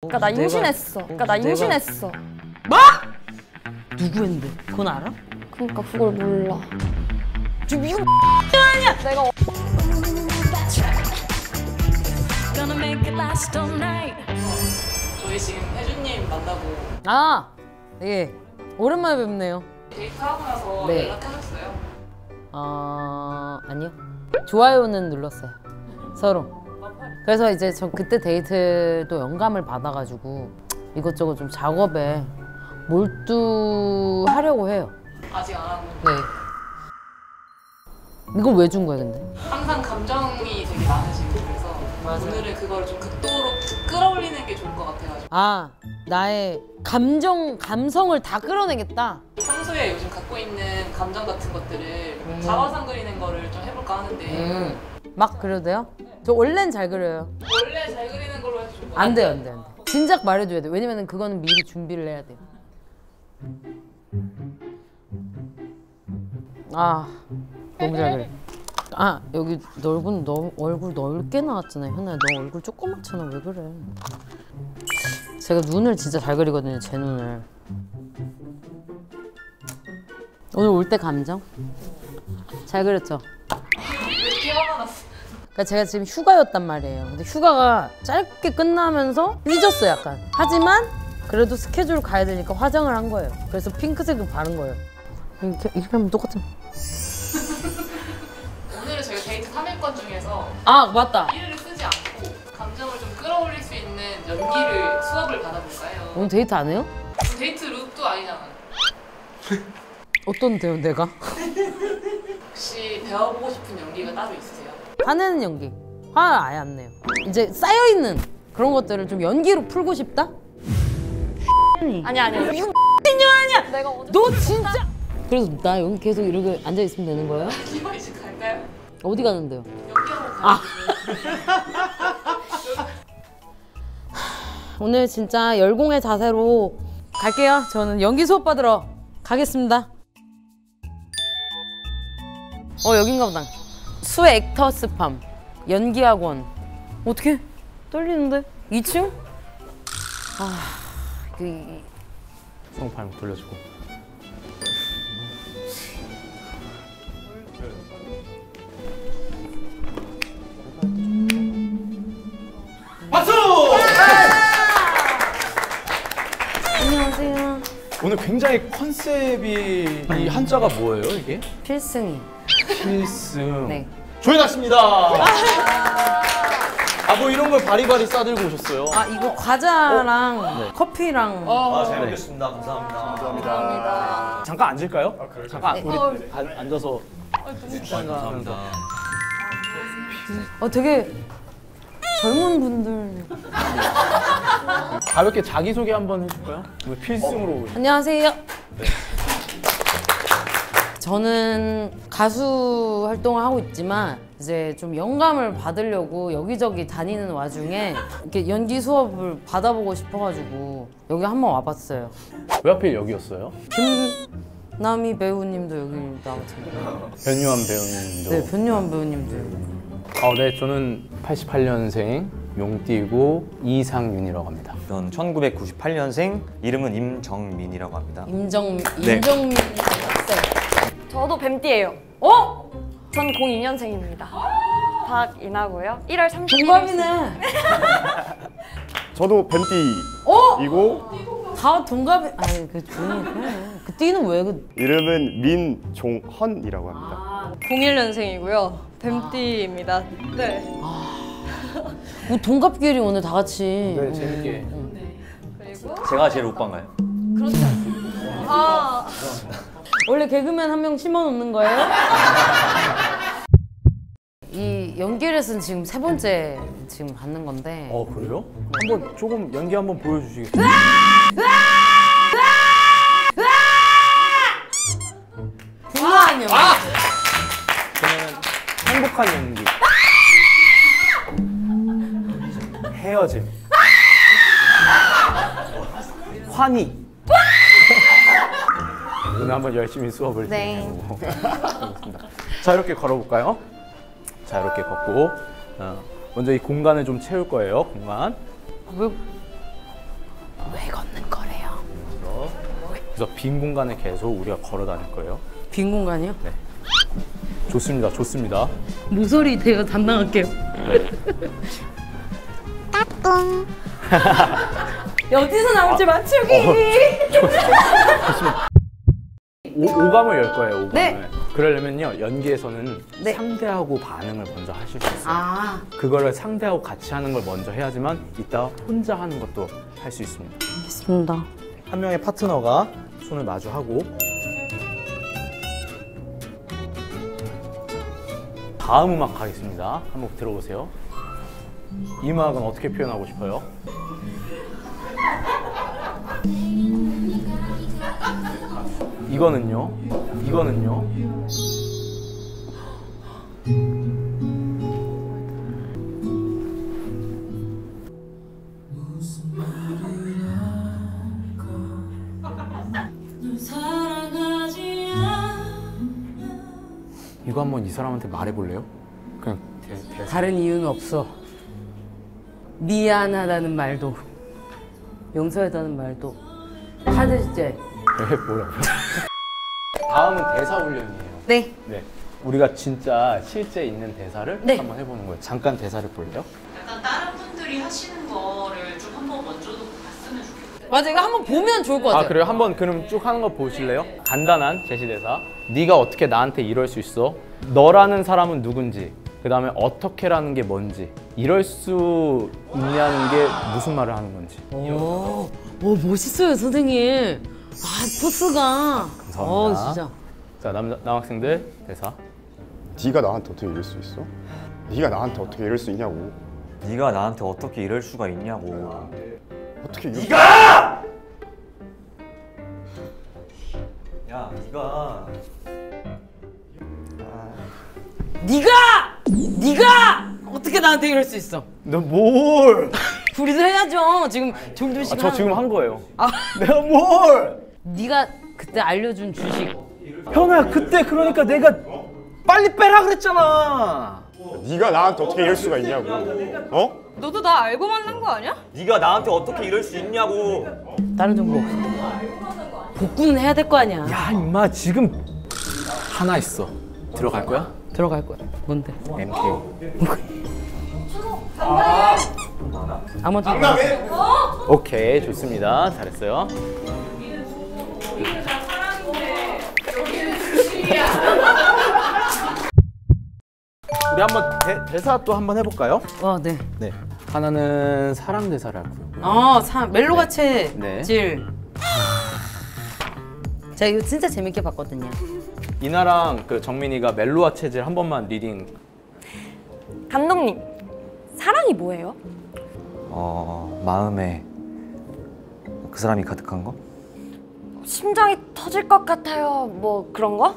그러니까 나 임신했어. 그러니까 나 내가- 임신했어. 누구 했는데? 그건 알아? 그러니까 그걸 몰라. 지금 이거 내가 Gonna make it last all night. 저희 지금 혜준님 만나고 아! 예. 오랜만에 뵙네요. 데이트하고 나서 네. 연락하셨어요? 어... 아니요. 좋아요는 눌렀어요. 서로. 그래서 이제 저 그때 데이트도 영감을 받아가지고 이것저것 좀 작업에 몰두하려고 해요. 아직 안 하고 네. 이걸 왜 준 거야 근데? 항상 감정이 되게 많으시고 그래서 오늘은 그걸 좀 극도로 끌어올리는 게 좋을 것 같아가지고 아 나의 감정 감성을 다 끌어내겠다. 평소에 요즘 갖고 있는 감정 같은 것들을 자화상 그리는 거를 좀 해볼까 하는데 음. 막 그려도 돼요? 저 원래는 잘 그려요. 원래 잘 그리는 걸로 해도 좋을 것 같아요 안 돼요, 안 돼, 안 돼. 진작 말해줘야 돼. 왜냐면 그거는 미리 준비를 해야 돼요. 아, 너무 잘 그려. 아, 여기 넓은 너 얼굴 넓게 나왔잖아, 현아야. 너 얼굴 조그맣잖아. 왜 그래? 제가 눈을 진짜 잘 그리거든요, 제 눈을. 오늘 올 때 감정? 잘 그렸죠? 그러니까 제가 지금 휴가였단 말이에요. 근데 휴가가 짧게 끝나면서 삐졌어 약간. 하지만 그래도 스케줄 가야 되니까 화장을 한 거예요. 그래서 핑크색을 바른 거예요. 이렇게 이렇게 하면 똑같은. 아 맞다. 1일을 쓰지 않고 감정을 좀 끌어올릴 수 있는 연기를 수업을 받아볼까요? 오늘 데이트 안 해요? 데이트 룩도 아니잖아요 어떤데요 내가? 혹시 배워보고 싶은 연기가 따로 있으세요? 화내는 연기. 화 아예 안 내요. 이제 쌓여 있는 그런 것들을 좀 연기로 풀고 싶다. 아니 아니. 이거 아니야. 내가 어제 너 진짜. 그래서 나 여기 계속 이렇게 앉아 있으면 되는 거예요? 기분이 지 갈까요? 어디 가는데요? 아. 오늘 진짜 열공의 자세로 갈게요. 저는 연기 수업 받으러 가겠습니다. 어 여긴가 보다. 수 액터 스팜 연기학원. 어떻게 떨리는데? 2층? 아, 그 이- 성판 돌려주고 굉장히 컨셉이 이 한자가 뭐예요 이게? 필승이. 필승 네. 조인하십니다 아 뭐 이런 걸 바리바리 싸들고 오셨어요 아 이거 과자랑 커피랑 아, 잘 먹겠습니다. 감사합니다. 잠깐 앉을까요? 잠깐 우리 안- 앉아서 감사합니다. 어 되게 젊은 분들. 가볍게 자기소개 한번 해줄까요? 왜 필승으로 안녕하세요. 저는 가수 활동을 하고 있지만 이제 좀 영감을 받으려고 여기저기 다니는 와중에 이렇게 연기 수업을 받아보고 싶어가지고 여기 한번 와봤어요. 왜 하필 여기였어요? 김남희 배우님도 여기 나왔잖아요. 변유한 배우님도 네, 변요한 배우님도 여기. 아, 네, 저는 88년생 용띠고 이상윤이라고 합니다 전 1998년생 이름은 임정민이라고 합니다. 임정 네. 임정민 학생. 저도 뱀띠예요. 어? 전 02년생입니다. 박이나고요. 1월 30일. 동갑이네. 저도 뱀띠이고 어? 다 동갑이. 아니 그 조용히 해. 그 띠는 왜 그? 이름은 민종헌이라고 합니다. 01년생이고요. 뱀띠입니다. 네. 뭐 동갑끼리 오늘 다 같이. 네, 재밌게 제가 제일 오빠인가요? 아, 원래 개그맨 한 명 심어놓는 거예요? 이 연기 레슨 지금 세 번째 지금 받는 건데. 어 그래요? 한번 조금 연기 한번 보여주시겠어요? 완벽한 연기. 헤어짐. 환희. 오늘 한번 열심히 수업을 네. 진행하고 자 이렇게 걸어볼까요? 자 이렇게 걷고 어, 먼저 이 공간을 좀 채울 거예요 공간 왜, 왜 걷는 거래요? 그래서, 그래서 빈 공간을 계속 우리가 걸어 다닐 거예요 빈 공간이요? 네 좋습니다. 좋습니다. 모서리 제가 담당할게요. 어디서 나올지 맞추기. 오, 오감을 열 거예요. 오감을. 네. 그러려면요 연기에서는 네. 상대하고 반응을 먼저 하실 수 있어요. 아, 그거를 상대하고 같이 하는 걸 먼저 해야지만 이따 혼자 하는 것도 할 수 있습니다. 알겠습니다. 한 명의 파트너가 손을 마주하고 다음 음악 가겠습니다. 한번 들어보세요. 이 음악은 어떻게 표현하고 싶어요? 이거는요? 이거는요? 이거 한번 이 사람한테 말해볼래요? 그냥 대, 대, 다른 이유는 없어. 미안하다는 말도, 용서하다는 말도, 하드제. 왜 뭐라고요? 다음은 대사 훈련이에요. 네. 네. 우리가 진짜 실제 있는 대사를 네. 한번 해보는 거예요. 잠깐 대사를 볼래요? 약간 다른 분들이 하시는 거를 좀 한번 먼저 봤으면 좋겠어요. 맞아, 이거 한번 보면 좋을 것 같아요. 아 그래요? 한번 그럼 쭉 하는 거 보실래요? 간단한 제시 대사. 네가 어떻게 나한테 이럴 수 있어? 너라는 사람은 누군지. 그 다음에 어떻게라는 게 뭔지. 이럴 수 있냐는 게 무슨 말을 하는 건지. 오, 오 멋있어요, 선생님. 아, 포스가. 감사합니다. 어, 진짜. 자 남자 남학생들 대사. 네가 나한테 어떻게 이럴 수 있어? 네가 나한테 어떻게 이럴 수 있냐고. 네가 나한테 어떻게 이럴 수가 있냐고. 어떻게 이럴 야, 네가 네가! 네가! 어떻게 나한테 이럴 수 있어? 너 뭘? 둘이서 해야죠. 지금 졸졸씩 아, 저 지금 거. 한 거예요. 내가 뭘? 네가 그때 알려준 주식. 현우야 그때 그러니까 내가 빨리 빼라 그랬잖아. 네가 나한테 어떻게 이럴 수가 있냐고. 어? 너도 나 알고 만난 거 아니야? 네가 나한테 어떻게 이럴 수 있냐고. 다른 정보 없어. 복구는 해야 될 거 아니야. 야 임마 지금 하나 있어. 들어갈 거야? 들어갈 거야. 뭔데? MK. 아무튼 오케이 좋습니다. 잘했어요. 우리 한번 대, 대사 또 한번 해볼까요? 어, 네. 네. 하나는 사랑 대사를 하고요. 어, 사, 멜로가 네. 체질. 제가 이거 진짜 재밌게 봤거든요. 이나랑 그 정민이가 멜로와 체질 한 번만 reading. 감독님, 사랑이 뭐예요? 어, 마음에 그 사람이 가득한 거? 심장이 터질 것 같아요. 뭐 그런 거?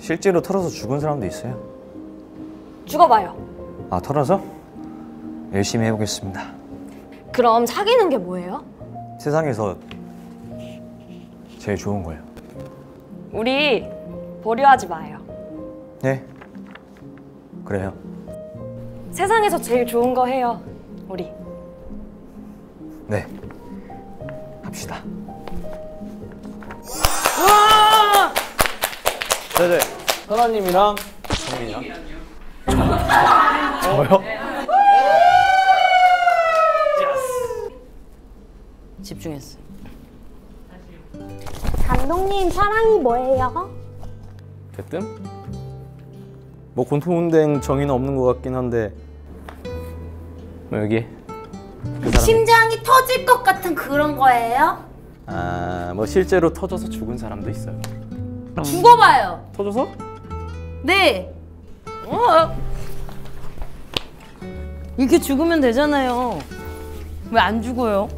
실제로 터져서 죽은 사람도 있어요. 죽어봐요. 아, 털어서? 열심히 해보겠습니다. 그럼 사귀는 게 뭐예요? 세상에서 제일 좋은 거예요. 우리 보류하지 마요. 네. 그래요. 세상에서 제일 좋은 거 해요. 우리. 네. 합시다. 네네. 선아님이랑 정민이랑. 저, 저요? 집중했어. 감독님, 사랑이 뭐예요? 대뜸? 뭐 공통된 정의는 없는 것 같긴 한데 뭐 여기 그 사람 심장이 터질 것 같은 그런 거예요? 아뭐 실제로 터져서 죽은 사람도 있어요 죽어봐요. 터져서? 네. 어. 이렇게 죽으면 되잖아요. 왜 안 죽어요?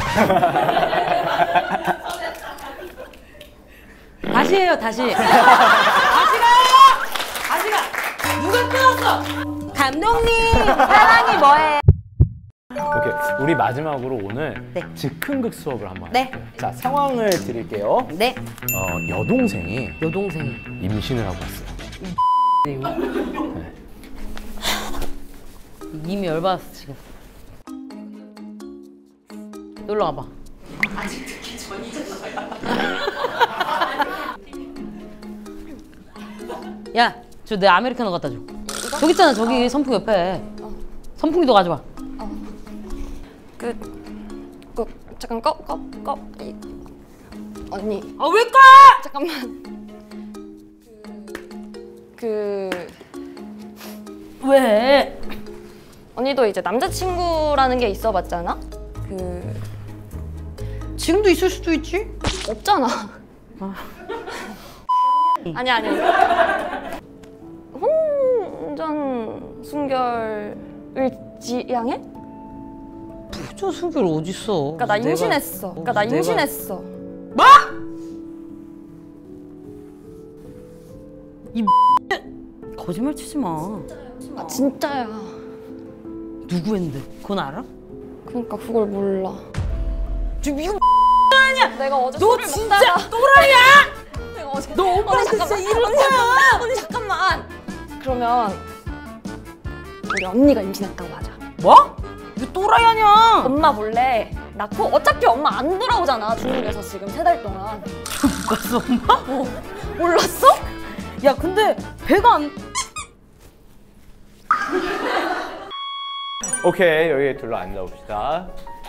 다시 해요, 다시. 다시 가요! 다시 가! 누가 끊었어? 감독님, 사랑이 뭐예요? 오케이 우리 마지막으로 오늘 네. 즉 흥극 수업을 한번 네. 해볼게요 자 상황을 드릴게요 네. 어, 여동생이 여동생. 임신을 하고 있어요 네. 이미 열받았어 지금. 놀러 와봐. 야, 저 내 아메리카노 갖다 줘. 저기 있잖아, 저기 선풍 옆에. 선풍기도 가져와. 그, 그 잠깐 꺼 꺼 꺼 언니 아, 왜 꺼? 잠깐만 그, 그 왜? 언니도 이제 남자친구라는 게 있어봤잖아. 그 지금도 있을 수도 있지. 없잖아. 아니 아니. 혼전 순결을 지향해? 부자 수결 어딨어? 그러니까 나 임신했어. 그러니까 나 내가- 임신했어. 거짓말 치지 마. 아 진짜야. 누구 했는데? 그건 알아? 그러니까 그걸 몰라. 저 미국 아니야. 내가 어제 너 진짜 먹다가 또라이야! 내가 어제 너 오빠한테 진짜 언니, 거야! 잠깐만. 언니 잠깐만. 그러면 우리 언니가 임신했다고 하자. 뭐? 너 또라이 아니야? 엄마 몰래 낳고 어차피 엄마 안 돌아오잖아 중국에서 지금 세 달 동안. 봤어 엄마? 어, 몰랐어? 야 근데 배가 안 오케이 여기 둘러 앉아봅시다.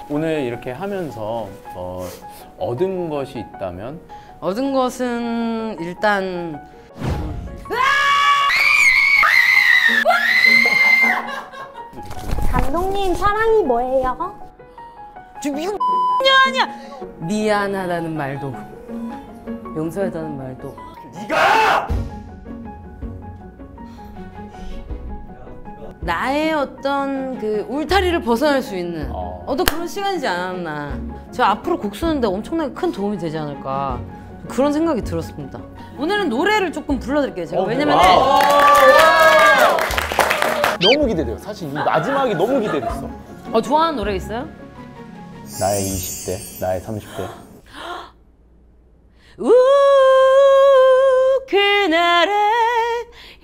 오늘 이렇게 하면서 어, 얻은 것이 있다면 얻은 것은 일단 감독님 사랑이 뭐예요? 저 미국 아니야 미안하다는 말도 용서하다는 말도 나의 어떤 그 울타리를 벗어날 수 있는 어. 어. 떤 그런 시간이지 않았나 저 앞으로 곡 쓰는데 엄청나게 큰 도움이 되지 않을까 그런 생각이 들었습니다 오늘은 노래를 조금 불러드릴게요 제가 왜냐면은 wow. 너무 기대돼요. 사실 이 마지막이 너무 기대됐어. 어, 좋아하는 노래 있어요? 나의 20대, 나의 30대. 우 그날의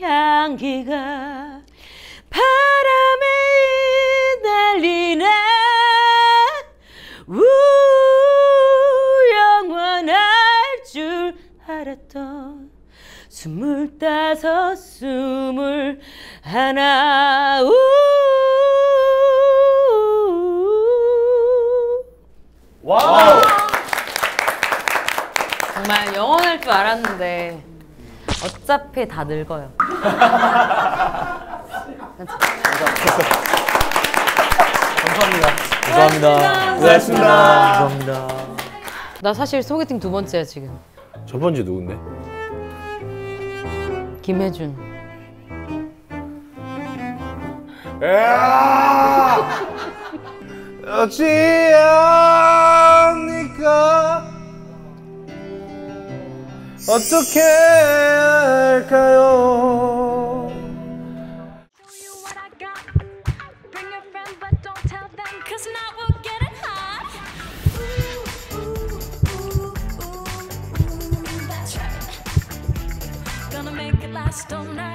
향기가 바람에 날리네 우 영원할 줄 알았던 스물다섯 스물 하나 우 와우. 정말 영원할 줄 알았는데 어차피 다 늙어요. 감사합니다. 고생하셨습니다. 감사합니다. 나 사실 소개팅 두 번째야 지금. 첫 번째 누군데? 김혜준. 어찌 합니까? 어떻게 할까요? Don't tell